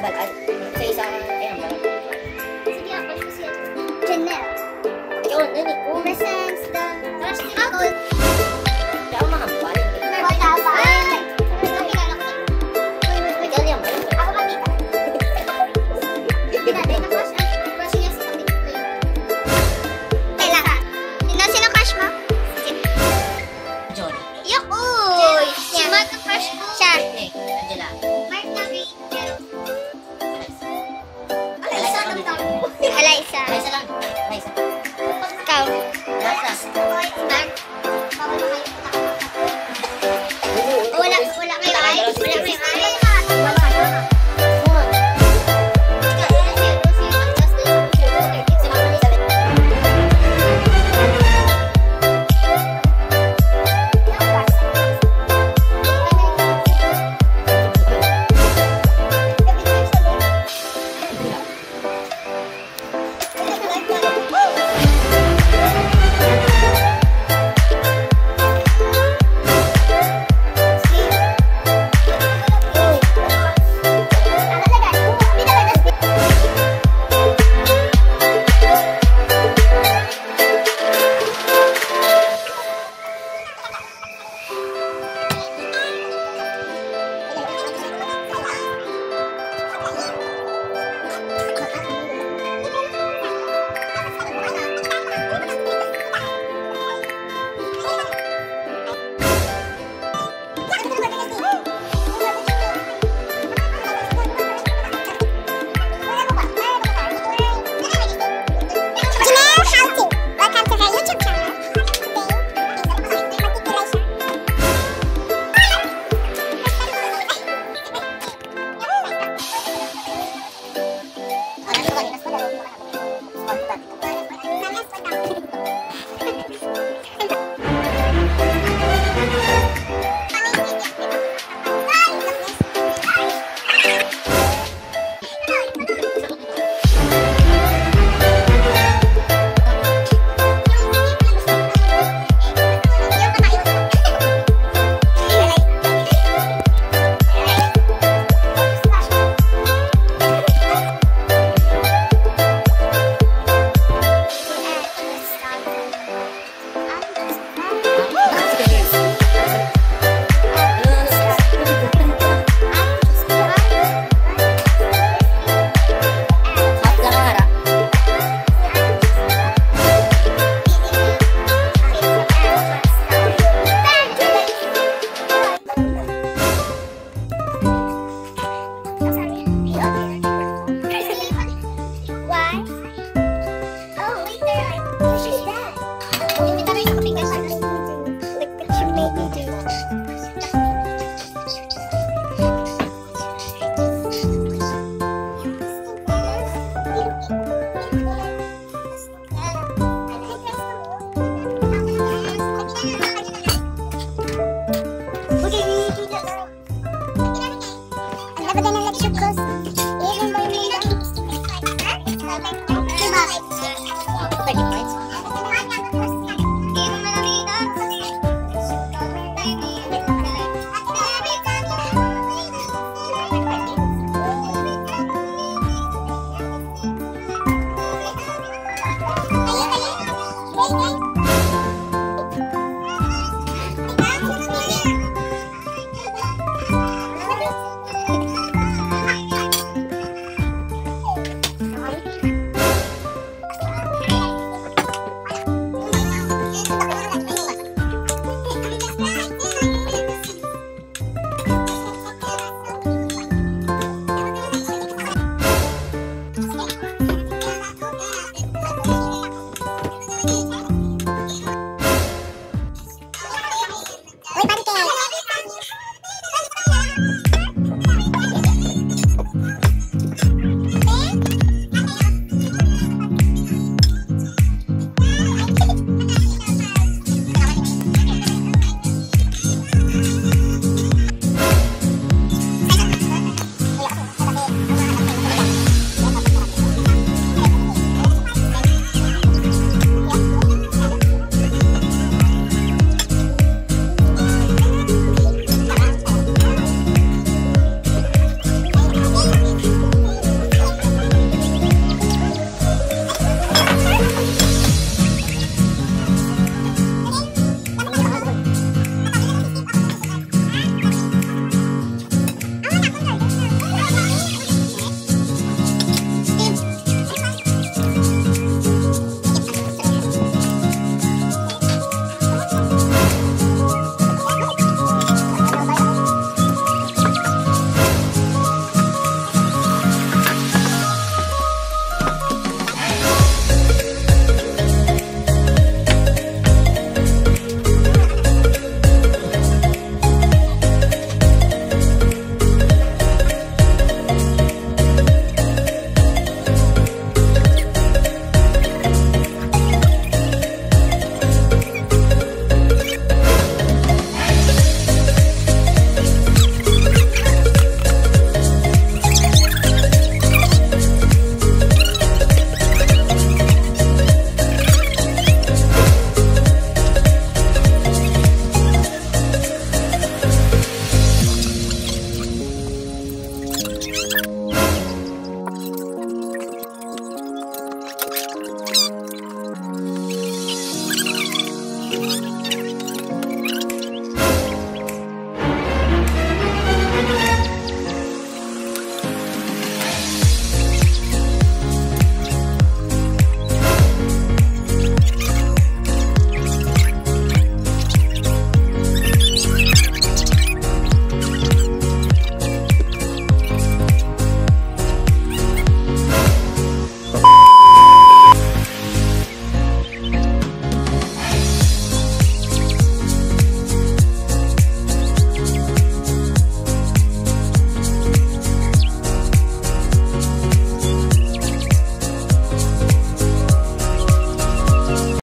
but I